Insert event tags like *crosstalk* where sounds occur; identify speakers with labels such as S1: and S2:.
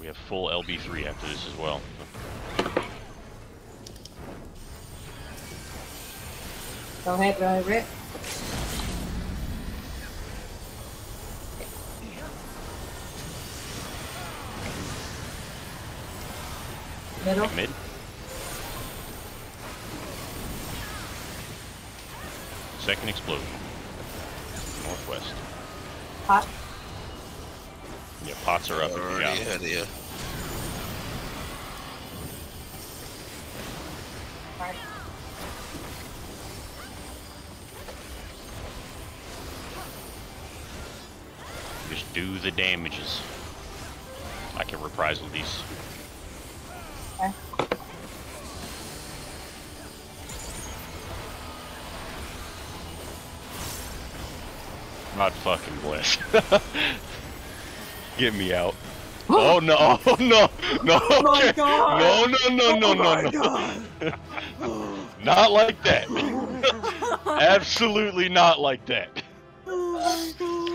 S1: We have full LB3 after this as well.
S2: Go ahead, go ahead, Rick. Middle.
S1: Mid. Second explosion. Northwest.
S2: Pot.
S1: Yeah, pots are up if you got
S3: Already
S1: 'em.
S3: ahead of you.
S1: Just do the damages. I can reprisal these.
S2: Okay.
S1: Not fucking blessed. *laughs* Get me out. *gasps* Oh no! Oh *laughs* no! No!
S2: Oh my
S1: okay.
S2: God.
S1: No! No! No! No!
S2: Oh
S1: No! No!
S2: God. *laughs*
S1: Not like that. *laughs* Absolutely not like that.
S2: Oh my god.